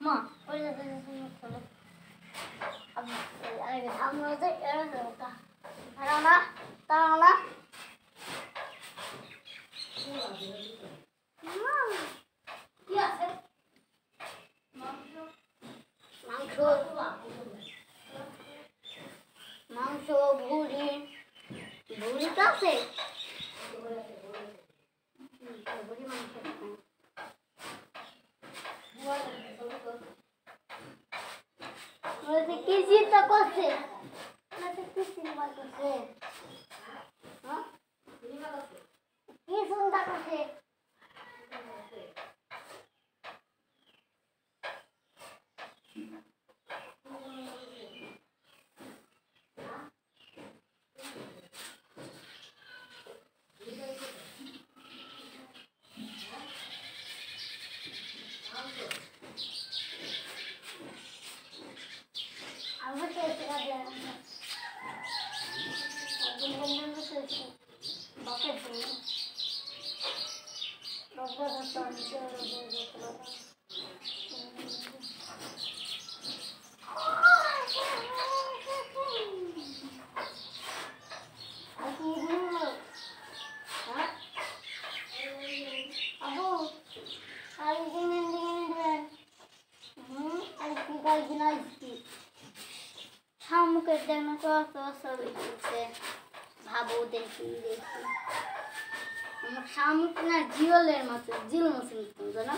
মা ওই খোলো। আমরা তো এরা না দাঁড়াও না। মাংস ভুড়ি। ভুড়ি তো আছে ভুড়ি মাংস বলছে কি চিন্তা করছে কি চিন্তা করছে? কি চিন্তা করছে আমি তো I'll give you guys a nice gift. শামুকের যেন কত ছবি তুলছে ভাবো দেখি দেখি আমার শামুক না জিওলের মতো জিল মতো জানো